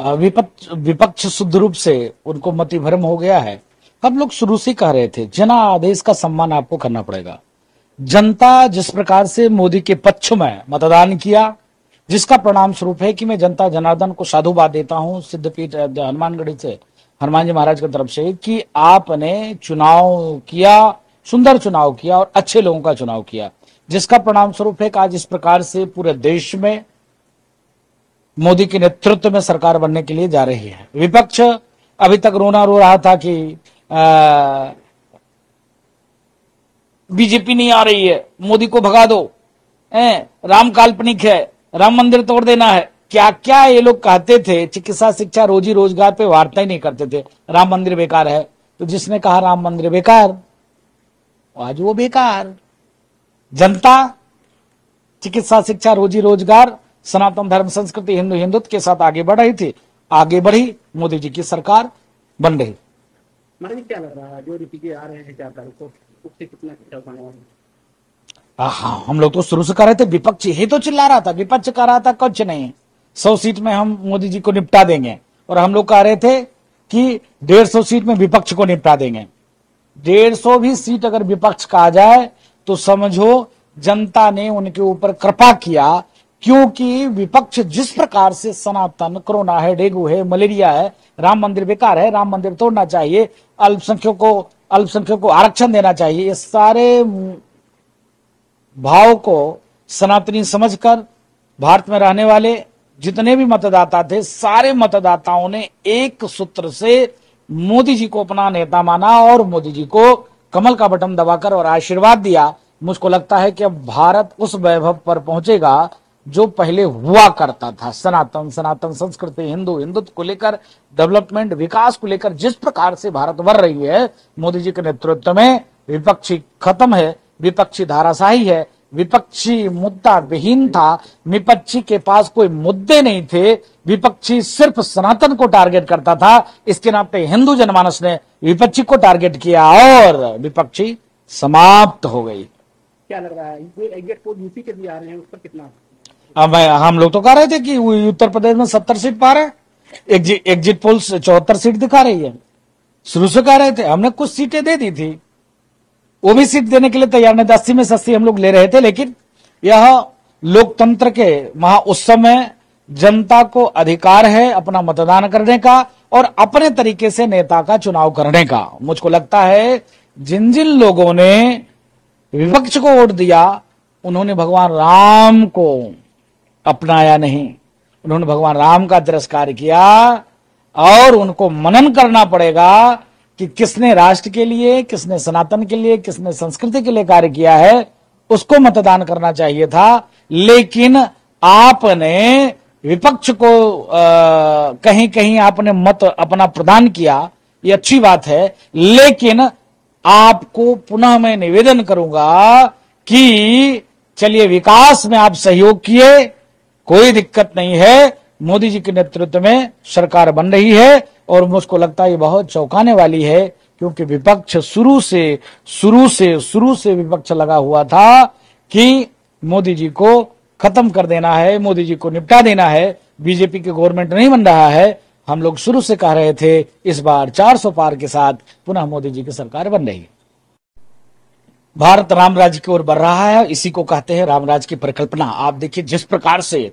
विपक्ष विपक्ष शुद्ध रूप से उनको मति भ्रम हो गया है। हम लोग शुरू से कह रहे थे, जना आदेश का सम्मान आपको करना पड़ेगा। जनता जिस प्रकार से मोदी के पक्ष में मतदान किया, जिसका परिणाम स्वरूप है कि मैं जनता जनार्दन को साधुवाद देता हूँ, सिद्धपीठ हनुमानगढ़ी से, हनुमान जी महाराज की तरफ़ से, कि आपने चुनाव किया, सुंदर चुनाव किया और अच्छे लोगों का चुनाव किया, जिसका परिणाम स्वरूप है कि आज इस प्रकार से पूरे देश में मोदी के नेतृत्व में सरकार बनने के लिए जा रही है। विपक्ष अभी तक रोना रो रहा था कि बीजेपी नहीं आ रही है। मोदी को भगा दो। ए, राम काल्पनिक है। राम मंदिर तोड़ देना है। क्या क्या ये लोग कहते थे? चिकित्सा शिक्षा रोजी रोज़गार पे वार्ता ही नहीं करते थे। राम मंदिर बेकार है। तो जिसने कहा राम मंदिर बेकार आज वो बेकार। जनता चिकित्सा शिक्षा रोजी रोज़गार सनातन धर्म संस्कृति हिंदू हिंदुत्व के साथ आगे बढ़ रही थी आगे बढ़ी मोदी जी की सरकार बन रही क्या लग रहा है जो ऋतिके आ रहे हैं चार तारीख को उससे कितना खर्चा होने वाला है हाँ हम लोग तो शुरू से कर रहे थे विपक्ष ही तो चिल्ला रहा था विपक्ष कह रहा था कुछ नहीं। सौ सीट में हम मोदी जी को निपटा देंगे और हम लोग कह रहे थे कि डेढ़ सौ सीट में विपक्ष को निपटा देंगे। डेढ़ सौ भी सीट अगर विपक्ष का आ जाए तो समझो जनता ने उनके ऊपर कृपा किया क्योंकि विपक्ष जिस प्रकार से सनातन, कोरोना है, डेंगू है, मलेरिया है, राम मंदिर बेकार है, राम मंदिर तोड़ना चाहिए, अल्पसंख्यकों को अल्पसंख्यकों को आरक्षण देना चाहिए, ये सारे भाव को सनातनी समझकर भारत में रहने वाले जितने भी मतदाता थे, सारे मतदाताओं ने एक सूत्र से मोदी जी को अपना नेता माना और मोदी जी को कमल का बटन दबाकर और आशीर्वाद दिया। मुझको लगता है कि अब भारत उस वैभव पर पहुंचेगा जो पहले हुआ करता था, सनातन सनातन संस्कृति, हिंदू, हिंदुत्व को लेकर डेवलपमेंट विकास को लेकर, जिस प्रकार से भारत बढ़ रही है, मोदी जी के नेतृत्व में विपक्षी खत्म है, विपक्षी धाराशाही है, विपक्षी मुद्दा विहीन था, विपक्षी के पास कोई मुद्दे नहीं थे, विपक्षी सिर्फ़ सनातन को टारगेट करता था, इसके नाते हिंदू जनमानस ने विपक्षी को टारगेट किया और विपक्षी समाप्त हो गई। क्या लग रहा है? यूपी के भी आ रहे हैं, उस पर कितना? हम लोग तो कह रहे थे कि उत्तर प्रदेश में सत्तर सीट पा रहे हैं। एग्जिट एग्जिट पोल चौहत्तर सीट दिखा रही है। शुरू से कह रहे थे, हमने कुछ सीटें दे दी थी। वो भी सीट देने के लिए तैयार नहीं, अस्सी में से अस्सी हम लोग ले रहे थे, लेकिन यह लोकतंत्र के महा उत्सव में जनता को अधिकार है अपना मतदान करने का और अपने तरीके से नेता का चुनाव करने का। मुझको लगता है जिन जिन लोगों ने विपक्ष को वोट दिया, उन्होंने भगवान राम को अपनाया नहीं। उन्होंने भगवान राम का तिरस्कार किया और उनको मनन करना पड़ेगा कि किसने राष्ट्र के लिए किसने सनातन के लिए किसने संस्कृति के लिए कार्य किया है उसको मतदान करना चाहिए था। लेकिन आपने विपक्ष को अ, कहीं कहीं आपने मत अपना प्रदान किया ये अच्छी बात है। लेकिन आपको पुनः मैं निवेदन करूँगा कि चलिए विकास में आप सहयोग किए कोई दिक्कत नहीं है। मोदी जी के नेतृत्व में सरकार बन रही है और मुझको लगता है ये बहुत चौंकाने वाली है, क्योंकि विपक्ष शुरू से शुरू से शुरू से विपक्ष लगा हुआ था कि मोदी जी को खत्म कर देना है, मोदी जी को निपटा देना है। बीजेपी की गवर्नमेंट नहीं बन रहा है। हम लोग शुरू से कह रहे थे, इस बार 400 पार के साथ पुनः मोदी जी की सरकार बन रही भारत राम राज्य की ओर बढ़ रहा है, इसी को कहते हैं राम राज्य की परिकल्पना। आप देखिए, जिस प्रकार से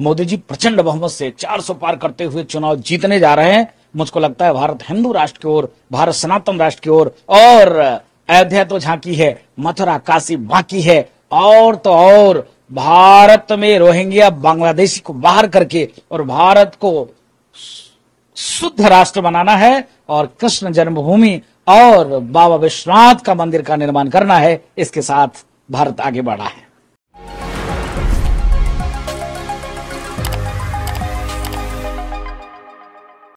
मोदी जी प्रचंड बहुमत से 400 पार करते हुए चुनाव जीतने जा रहे हैं। मुझको लगता है भारत हिंदू राष्ट्र की ओर, भारत सनातन राष्ट्र की ओर, और अयोध्या तो झांकी है, मथुरा, काशी बाकी है। और तो और, भारत में रोहिंग्या बांग्लादेशी को बाहर करके और भारत को शुद्ध राष्ट्र बनाना है और कृष्ण जन्मभूमि और बाबा विश्वनाथ का मंदिर का निर्माण करना है। इसके साथ भारत आगे बढ़ा है।